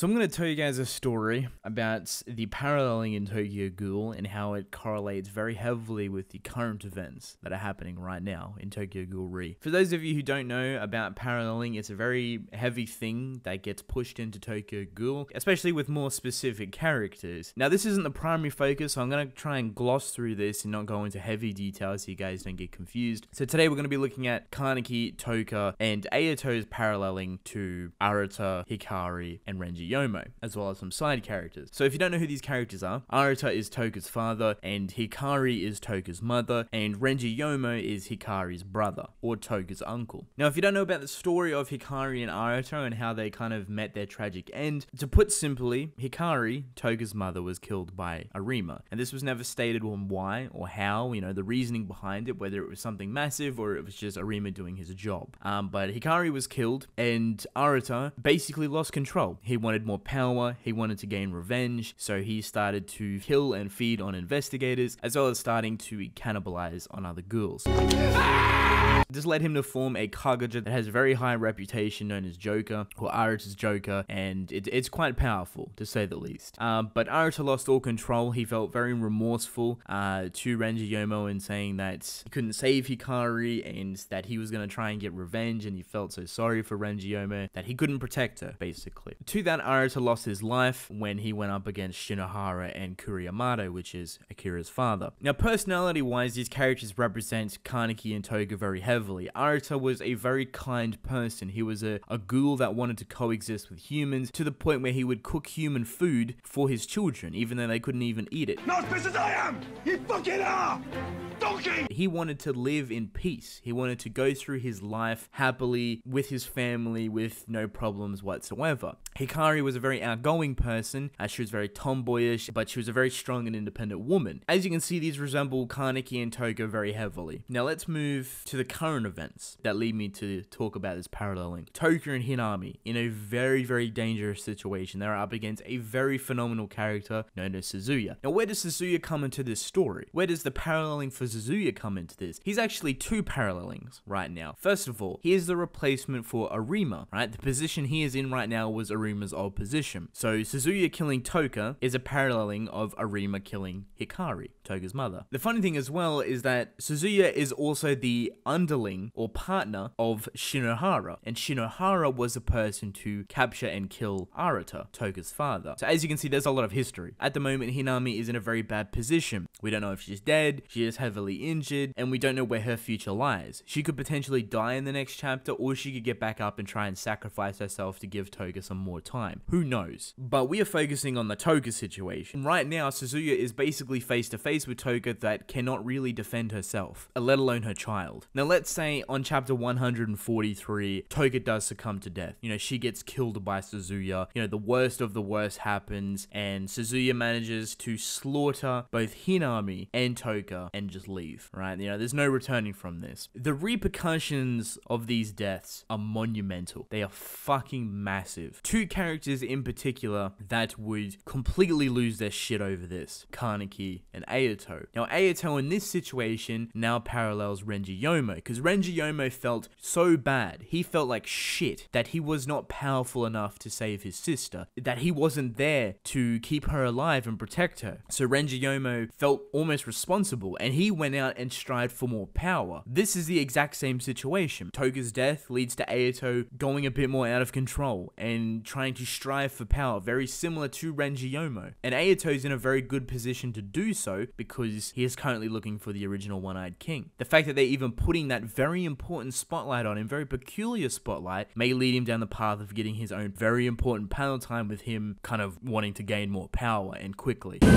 So I'm going to tell you guys a story about the paralleling in Tokyo Ghoul and how it correlates very heavily with the current events that are happening right now in Tokyo Ghoul Re. For those of you who don't know about paralleling, it's a very heavy thing that gets pushed into Tokyo Ghoul, especially with more specific characters. Now this isn't the primary focus, so I'm going to try and gloss through this and not go into heavy details so you guys don't get confused. So today we're going to be looking at Kaneki, Touka, and Ayato's paralleling to Arata, Hikari, and Renji Yomo, as well as some side characters. So if you don't know who these characters are, Arata is Touka's father, and Hikari is Touka's mother, and Renji Yomo is Hikari's brother, or Touka's uncle. Now if you don't know about the story of Hikari and Arata and how they kind of met their tragic end, to put simply, Hikari, Touka's mother, was killed by Arima, and this was never stated on why or how, you know, the reasoning behind it, whether it was something massive or it was just Arima doing his job. Um, but Hikari was killed, and Arata basically lost control. He wanted wanted more power, he wanted to gain revenge, so he started to kill and feed on investigators, as well as starting to cannibalize on other ghouls. This led him to form a kakuja that has a very high reputation known as Joker, or Arata's Joker, and it, it's quite powerful, to say the least. Um, but Arata lost all control, he felt very remorseful uh, to Renji Yomo in saying that he couldn't save Hikari, and that he was going to try and get revenge, and he felt so sorry for Renji Yomo that he couldn't protect her, basically. To that, Arata lost his life when he went up against Shinohara and Kureo Mado, which is Akira's father. Now, personality-wise, these characters represent Kaneki and Touka very heavily. Arata was a very kind person. He was a, a ghoul that wanted to coexist with humans to the point where he would cook human food for his children, even though they couldn't even eat it. Not as pissed as I am! You fucking are! Donkey! He wanted to live in peace. He wanted to go through his life happily with his family with no problems whatsoever. Hikari was a very outgoing person, as she was very tomboyish, but she was a very strong and independent woman. As you can see, these resemble Kaneki and Touka very heavily. Now let's move to the current events that lead me to talk about this paralleling. Touka and Hinami, in a very, very dangerous situation, they're up against a very phenomenal character known as Suzuya. Now where does Suzuya come into this story? Where does the paralleling for Suzuya come into this? He's actually two parallelings right now. First of all, he is the replacement for Arima, right? The position he is in right now was Arima's old position. So Suzuya killing Touka is a paralleling of Arima killing Hikari, Touka's mother. The funny thing as well is that Suzuya is also the underling or partner of Shinohara, and Shinohara was the person to capture and kill Arata, Touka's father. So as you can see, there's a lot of history. At the moment, Hinami is in a very bad position. We don't know if she's dead, she is heavily injured, and we don't know where her future lies. She could potentially die in the next chapter, or she could get back up and try and sacrifice herself to give Touka some more time. Who knows? But we are focusing on the Touka situation. Right now, Suzuya is basically face to face with Touka that cannot really defend herself, let alone her child. Now let's say on chapter 143, Touka does succumb to death. You know, she gets killed by Suzuya. You know, the worst of the worst happens, and Suzuya manages to slaughter both Hinami and Touka and just leave, right? You know, there's no returning from this. The repercussions of these deaths are monumental. They are fucking massive. Two characters in particular that would completely lose their shit over this Kaneki and Ayato. Now, Ayato in this situation now parallels Renji Yomo because Renji Yomo felt so bad. He felt like shit that he was not powerful enough to save his sister, that he wasn't there to keep her alive and protect her. So Renji Yomo felt almost responsible and he went out and strived for more power. This is the exact same situation. Touka's death leads to Ayato going a bit more out of control and trying to strive for power, very similar to Renji Yomo. And Ayato's in a very good position to do so because he is currently looking for the original One-Eyed King. The fact that they're even putting that very important spotlight on him, very peculiar spotlight, may lead him down the path of getting his own very important panel time with him kind of wanting to gain more power and quickly.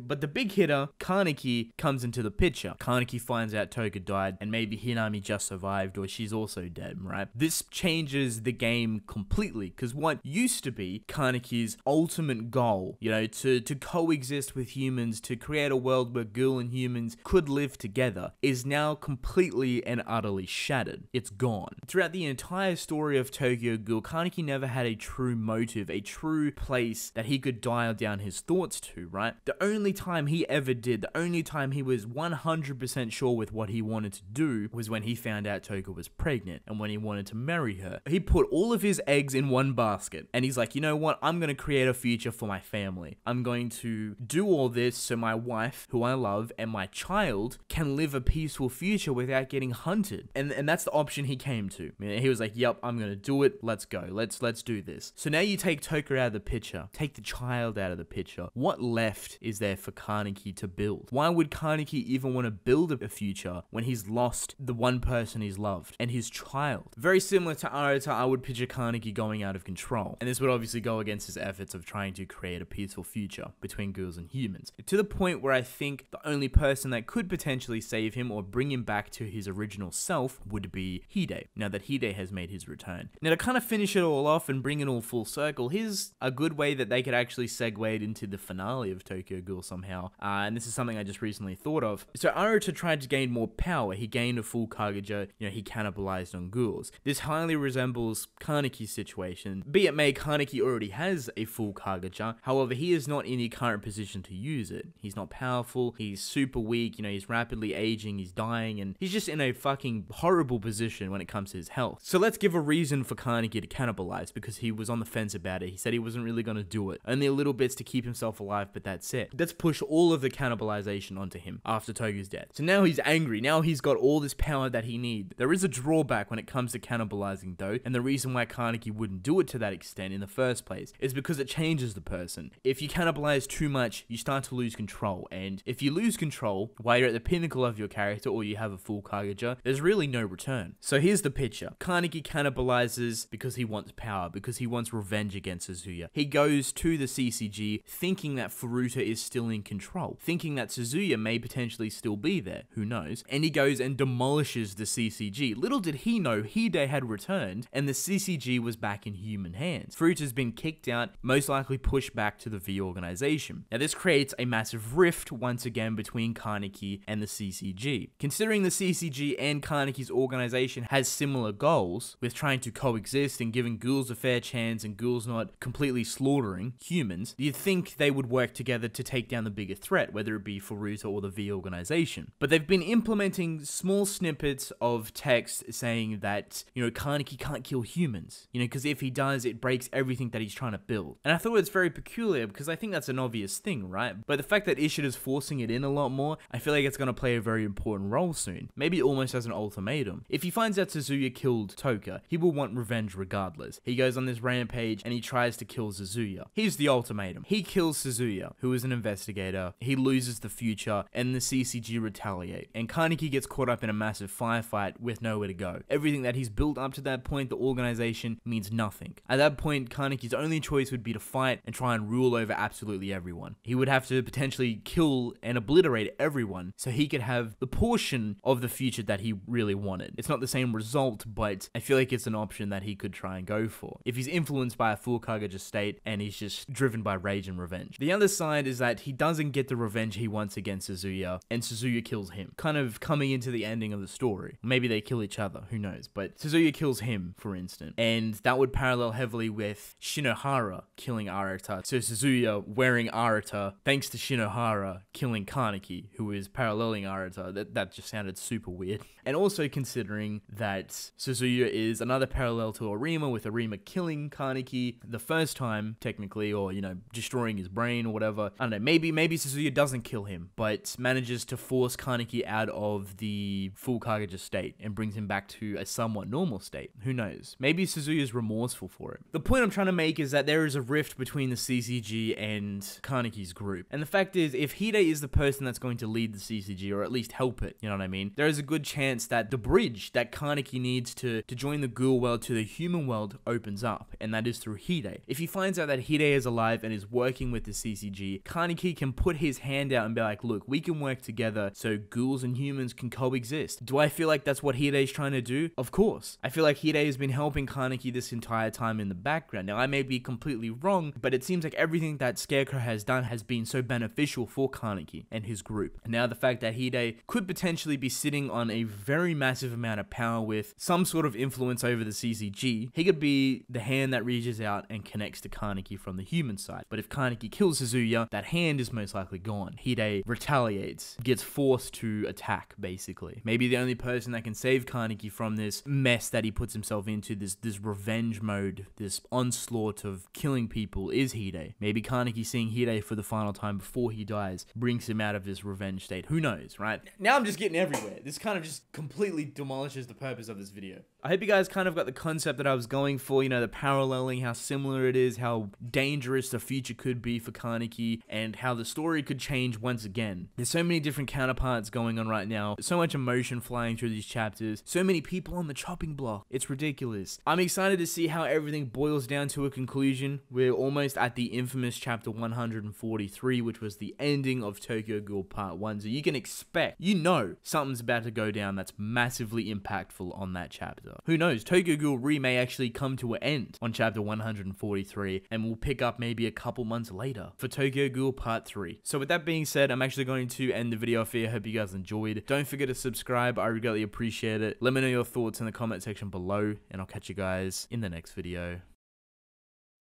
But the big hitter, Kaneki, comes into the picture. Kaneki finds out Touka died, and maybe Hinami just survived, or she's also dead, right? This changes the game completely, because what used to be Kaneki's ultimate goal, you know, to, to coexist with humans, to create a world where ghoul and humans could live together, is now completely and utterly shattered. It's gone. Throughout the entire story of Tokyo Ghoul, Kaneki never had a true motive, a true place that he could dial down his thoughts to, right? Right? The only time he ever did, the only time he was 100% sure with what he wanted to do was when he found out Touka was pregnant and when he wanted to marry her. He put all of his eggs in one basket and he's like, you know what? I'm going to create a future for my family. I'm going to do all this so my wife, who I love, and my child can live a peaceful future without getting hunted. And and that's the option he came to. He was like, "Yep, I'm going to do it. Let's go. Let's let's do this." So now you take Touka out of the picture. Take the child out of the picture. What left is there for Kaneki to build? Why would Kaneki even want to build a future when he's lost the one person he's loved and his child? Very similar to Arata, I would picture Kaneki going out of control. And this would obviously go against his efforts of trying to create a peaceful future between ghouls and humans. To the point where I think the only person that could potentially save him or bring him back to his original self would be Hide, now that Hide has made his return. Now, to kind of finish it all off and bring it all full circle, here's a good way that they could actually segue into the finale of Tokyo Ghoul somehow. Uh, and this is something I just recently thought of. So, Arata tried to gain more power. He gained a full kakuja, you know, he cannibalized on ghouls. This highly resembles Kaneki's situation. Be it may, Kaneki already has a full kakuja, however, he is not in the current position to use it. He's not powerful, he's super weak, you know, he's rapidly aging, he's dying, and he's just in a fucking horrible position when it comes to his health. So let's give a reason for Kaneki to cannibalize because he was on the fence about it. He said he wasn't really gonna do it. Only a little bits to keep himself alive, but that's it. Let's push all of the cannibalization onto him after Touka's death. So now he's angry. Now he's got all this power that he needs. There is a drawback when it comes to cannibalizing though, and the reason why Kaneki wouldn't do it to that extent in the first place is because it changes the person. If you cannibalize too much, you start to lose control, and if you lose control while you're at the pinnacle of your character or you have a full kakuja, there's really no return. So here's the picture. Kaneki cannibalizes because he wants power, because he wants revenge against Suzuya. He goes to the CCG thinking that Furuta is still in control, thinking that Suzuya may potentially still be there, who knows, and he goes and demolishes the CCG. Little did he know Hide had returned and the CCG was back in human hands. Furuta's been kicked out, most likely pushed back to the V organization. Now this creates a massive rift once again between Kaneki and the CCG. Considering the CCG and Kaneki's organization has similar goals, with trying to coexist and giving ghouls a fair chance and ghouls not completely slaughtering humans, do you'd think they would work together to take down the bigger threat, whether it be Furuta or the V organization. But they've been implementing small snippets of text saying that, you know, Kaneki can't kill humans, you know, because if he does, it breaks everything that he's trying to build. And I thought it's very peculiar because I think that's an obvious thing, right? But the fact that Ishida's forcing it in a lot more, I feel like it's going to play a very important role soon. Maybe almost as an ultimatum. If he finds out Suzuya killed Touka, he will want revenge regardless. He goes on this rampage and he tries to kill Suzuya. Here's the ultimatum. He kills Suzuya, who is an investigator. He loses the future and the CCG retaliate. And Kaneki gets caught up in a massive firefight with nowhere to go. Everything that he's built up to that point, the organization, means nothing. At that point, Kaneki's only choice would be to fight and try and rule over absolutely everyone. He would have to potentially kill and obliterate everyone so he could have the portion of the future that he really wanted. It's not the same result, but I feel like it's an option that he could try and go for. If he's influenced by a full kakuja state and he's just driven by rage and revenge. The other side is that he doesn't get the revenge he wants against Suzuya, and Suzuya kills him. Kind of coming into the ending of the story. Maybe they kill each other, who knows? But Suzuya kills him, for instance. And that would parallel heavily with Shinohara killing Arata. So Suzuya wearing Arata, thanks to Shinohara killing Kaneki, who is paralleling Arata. That, that just sounded super weird. And also considering that Suzuya is another parallel to Arima, with Arima killing Kaneki the first time, technically, or, you know, destroying his brain or whatever. I don't know, maybe, maybe Suzuya doesn't kill him, but manages to force Kaneki out of the full kakuja state and brings him back to a somewhat normal state. Who knows? Maybe Suzuya's remorseful for it. The point I'm trying to make is that there is a rift between the CCG and Kaneki's group. And the fact is, if Hide is the person that's going to lead the CCG, or at least help it, you know what I mean? There is a good chance that the bridge that Kaneki needs to, to join the ghoul world to the human world opens up, and that is through Hide. If he finds out that Hide is alive and is working with the CCG, Kaneki can put his hand out and be like, look, we can work together so ghouls and humans can coexist. Do I feel like that's what Hide is trying to do? Of course. I feel like Hide has been helping Kaneki this entire time in the background. Now, I may be completely wrong, but it seems like everything that Scarecrow has done has been so beneficial for Kaneki and his group. And now the fact that Hide could potentially be sitting on a very massive amount of power with some sort of influence over the CCG, he could be the hand that reaches out and connects to Kaneki from the human side. But if Kaneki kills Suzuya, That hand is most likely gone. Hide retaliates, gets forced to attack, basically. Maybe the only person that can save Kaneki from this mess that he puts himself into, this this revenge mode, this onslaught of killing people, is Hide. Maybe Kaneki seeing Hide for the final time before he dies brings him out of this revenge state. Who knows, right? Now I'm just getting everywhere. This kind of just completely demolishes the purpose of this video. I hope you guys kind of got the concept that I was going for, you know, the paralleling, how similar it is, how dangerous the future could be for Kaneki, and how the story could change once again. There's so many different counterparts going on right now, so much emotion flying through these chapters, so many people on the chopping block. It's ridiculous. I'm excited to see how everything boils down to a conclusion. We're almost at the infamous chapter 143, which was the ending of Tokyo Ghoul Part 1, so you can expect, you know, something's about to go down that's massively impactful on that chapter. Who knows? Tokyo Ghoul Re may actually come to an end on chapter 143 and we'll pick up maybe a couple months later for Tokyo Ghoul Part 3. So with that being said, I'm actually going to end the video off here. Hope you guys enjoyed. Don't forget to subscribe. I greatly appreciate it. Let me know your thoughts in the comment section below and I'll catch you guys in the next video.